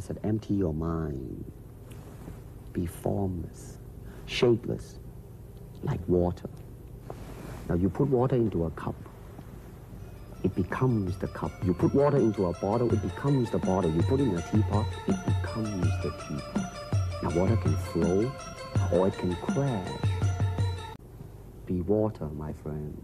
I said, empty your mind. Be formless, shapeless, like water. Now you put water into a cup, it becomes the cup. You put water into a bottle, it becomes the bottle. You put it in a teapot, it becomes the teapot. Now water can flow or it can crash. Be water, my friend.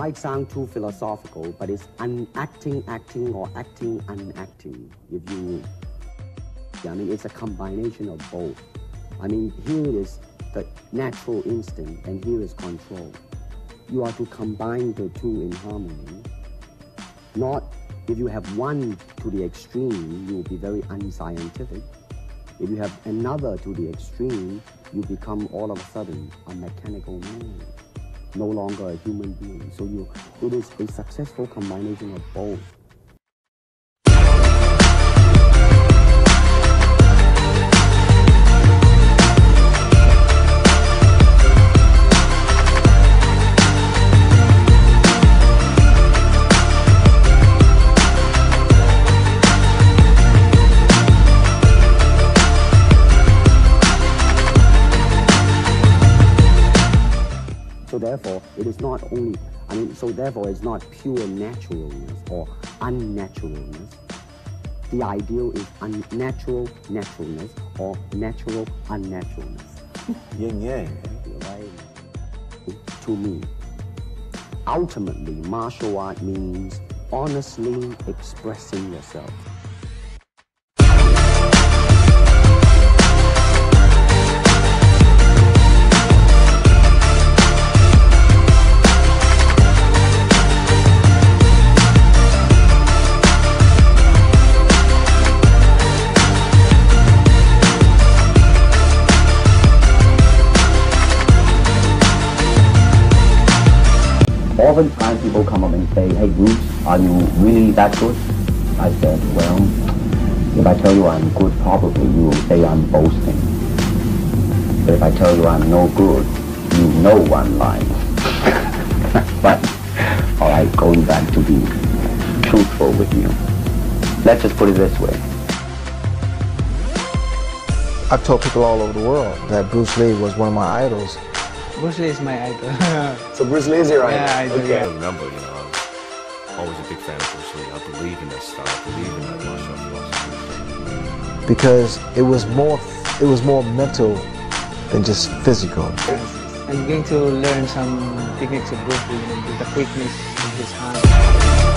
Might sound too philosophical, but it's unacting, acting, or acting, unacting. If you, I mean, it's a combination of both. I mean, here is the natural instinct, and here is control. You are to combine the two in harmony. Not if you have one to the extreme, you will be very unscientific. If you have another to the extreme, you become all of a sudden a mechanical man no longer a human being. So you, it is a successful combination of both. Therefore, it is not only, I mean, so therefore it's not pure naturalness or unnaturalness. The ideal is unnatural naturalness or natural unnaturalness. Yin yang. Right? To me, ultimately, martial art means honestly expressing yourself. Oftentimes people come up and say, hey Bruce, are you really that good? I said, well, if I tell you I'm good, probably you will say I'm boasting. But if I tell you I'm no good, you know one lying. but, alright, going back to be truthful with you. Let's just put it this way. I've told people all over the world that Bruce Lee was one of my idols. Bruce Lee is my idol. So Bruce Lee is your idol? Yeah, I do, Okay. yeah. I remember, you know, I'm always a big fan of Bruce Lee. I believe in that style. I believe in that martial philosophy. because it was more it was more mental than just physical. I'm going to learn some techniques of Bruce Lee, you the quickness of his hand.